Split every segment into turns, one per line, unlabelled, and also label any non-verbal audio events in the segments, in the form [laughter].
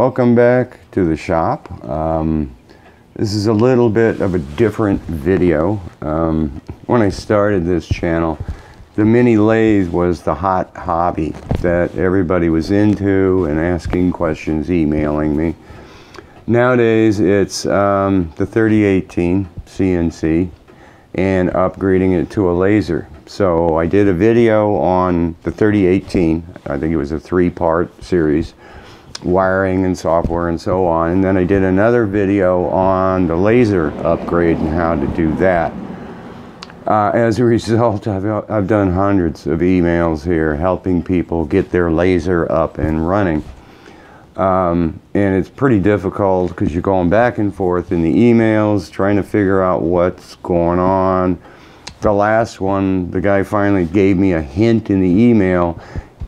welcome back to the shop. Um, this is a little bit of a different video. Um, when I started this channel, the mini lathe was the hot hobby that everybody was into and asking questions, emailing me. Nowadays, it's um, the 3018 CNC and upgrading it to a laser. So I did a video on the 3018. I think it was a three-part series wiring and software and so on. And then I did another video on the laser upgrade and how to do that. Uh, as a [laughs] result, I've, I've done hundreds of emails here helping people get their laser up and running. Um, and it's pretty difficult because you're going back and forth in the emails, trying to figure out what's going on. The last one, the guy finally gave me a hint in the email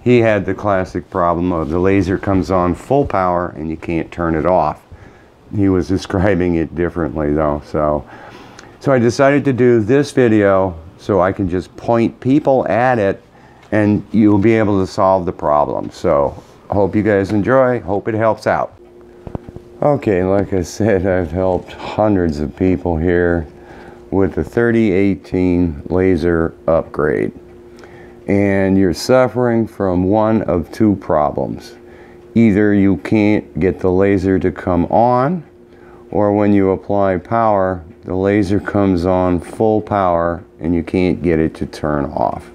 he had the classic problem of the laser comes on full power and you can't turn it off. He was [laughs] describing it differently though, so. So I decided to do this video so I can just point people at it and you'll be able to solve the problem. So hope you guys enjoy, hope it helps out. Okay, like I said, I've helped hundreds of people here with the 3018 laser upgrade and you're suffering from one of two problems. Either you can't get the laser to come on, or when you apply power, the laser comes on full power and you can't get it to turn off.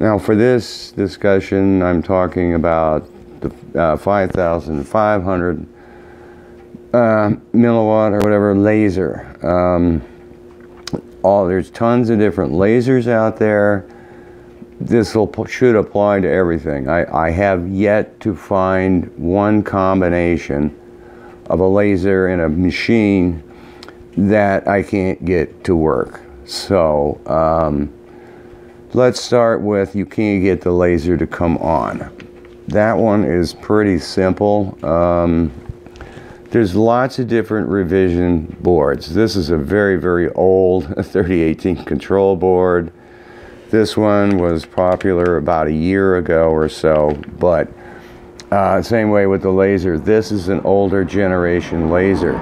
Now for this discussion, I'm talking about the uh, 5,500 uh, milliwatt or whatever laser. Um, all There's tons of different lasers out there this will, should apply to everything. I, I have yet to find one combination of a laser and a machine that I can't get to work. So um, let's start with you can't get the laser to come on. That one is pretty simple. Um, there's lots of different revision boards. This is a very, very old [laughs] 3018 control board. This one was popular about a year ago or so, but uh, same way with the laser. This is an older generation laser.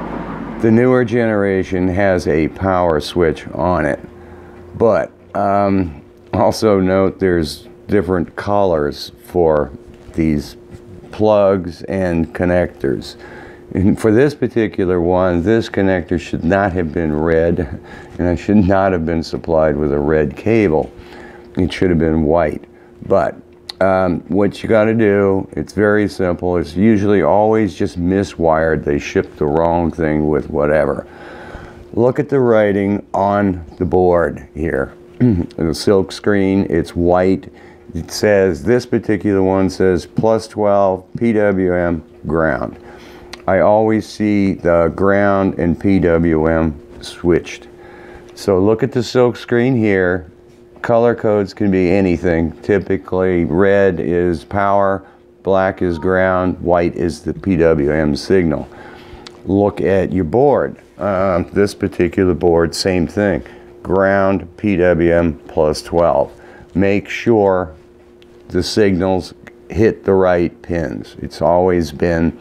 The newer generation has a power switch on it, but um, also note there's different colors for these plugs and connectors. And for this particular one, this connector should not have been red, and I should not have been supplied with a red cable. It should have been white. But um, what you got to do, it's very simple. It's usually always just miswired. They ship the wrong thing with whatever. Look at the writing on the board here. [clears throat] the silk screen, it's white. It says, this particular one says plus 12 PWM ground. I always see the ground and PWM switched. So look at the silk screen here color codes can be anything. Typically, red is power, black is ground, white is the PWM signal. Look at your board. Uh, this particular board, same thing. Ground, PWM plus 12. Make sure the signals hit the right pins. It's always been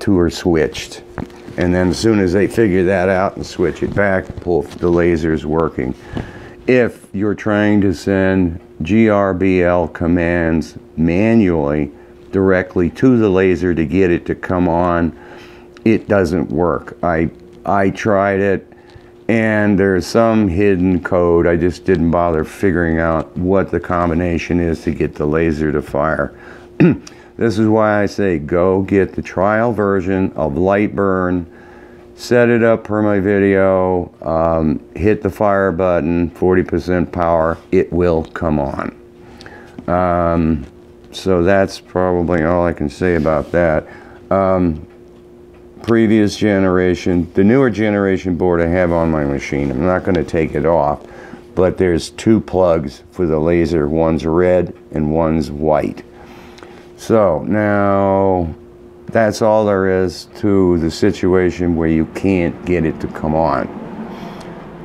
two are switched. And then as soon as they figure that out and switch it back, pull the laser's working if you're trying to send GRBL commands manually directly to the laser to get it to come on, it doesn't work. I, I tried it and there's some hidden code. I just didn't bother figuring out what the combination is to get the laser to fire. [clears throat] this is why I say go get the trial version of Lightburn set it up per my video, um, hit the fire button, 40% power, it will come on. Um, so that's probably all I can say about that. Um, previous generation, the newer generation board I have on my machine, I'm not going to take it off, but there's two plugs for the laser. One's red and one's white. So now that's all there is to the situation where you can't get it to come on.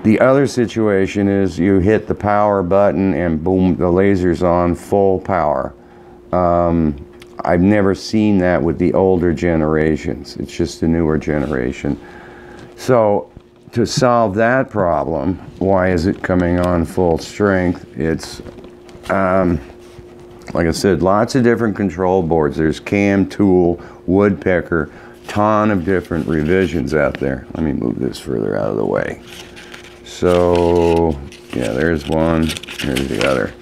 The other situation is you hit the power button and boom, the laser's on full power. Um, I've never seen that with the older generations. It's just the newer generation. So to solve that problem, why is it coming on full strength? It's, um, like I said, lots of different control boards. There's Cam Tool, Woodpecker, ton of different revisions out there. Let me move this further out of the way. So, yeah, there's one, here's the other.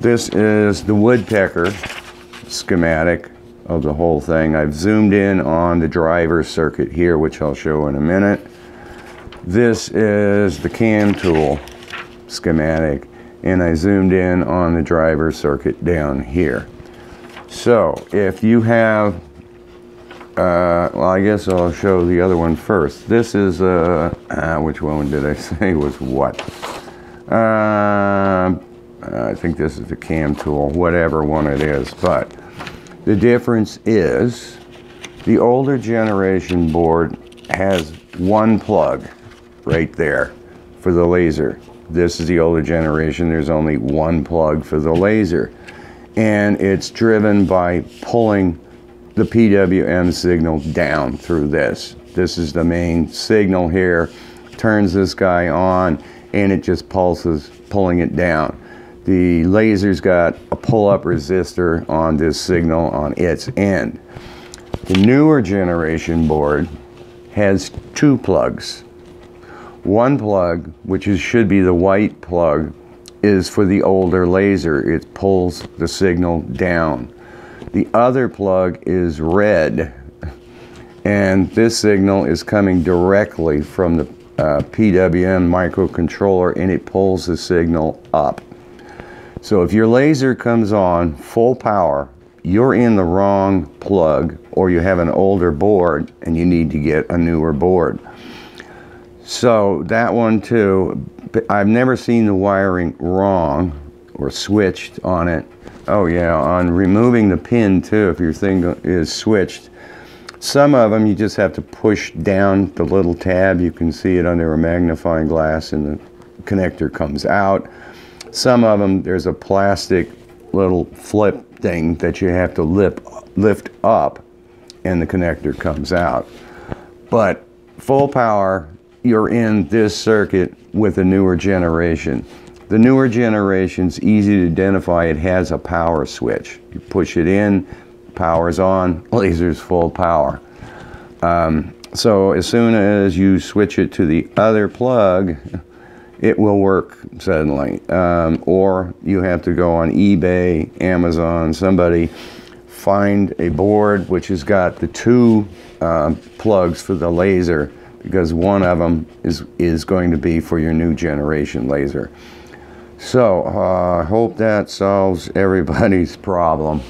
This is the woodpecker schematic of the whole thing. I've zoomed in on the driver circuit here, which I'll show in a minute. This is the cam tool schematic, and I zoomed in on the driver circuit down here. So if you have, uh, well, I guess I'll show the other one first. This is, uh, uh which one did I [laughs] say was what? Uh, I think this is the cam tool, whatever one it is. But the difference is the older generation board has one plug right there for the laser. This is the older generation. There's only one plug for the laser. And it's driven by pulling the PWM signal down through this. This is the main signal here. Turns this guy on and it just pulses, pulling it down. The laser's got a pull-up resistor on this signal on its end. The newer generation board has two plugs. One plug, which is, should be the white plug, is for the older laser. It pulls the signal down. The other plug is red, and this signal is coming directly from the uh, PWM microcontroller and it pulls the signal up. So if your laser comes on full power, you're in the wrong plug or you have an older board and you need to get a newer board. So that one too, I've never seen the wiring wrong or switched on it. Oh yeah, on removing the pin too, if your thing is switched. Some of them you just have to push down the little tab. You can see it under a magnifying glass and the connector comes out. Some of them, there's a plastic little flip thing that you have to lip, lift up and the connector comes out. But full power, you're in this circuit with a newer generation. The newer generation's easy to identify. It has a power switch. You push it in, power's on, [laughs] laser's full power. Um, so as soon as you switch it to the other plug, it will work suddenly. Um, or you have to go on eBay, Amazon, somebody, find a board which has got the two uh, plugs for the laser because one of them is, is going to be for your new generation laser. So uh, I hope that solves everybody's [laughs] problem.